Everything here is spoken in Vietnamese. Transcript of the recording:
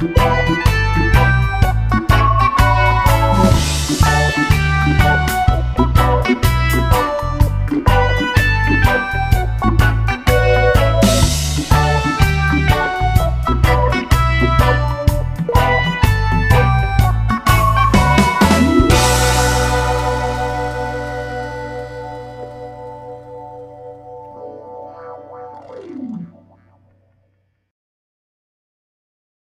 Bye.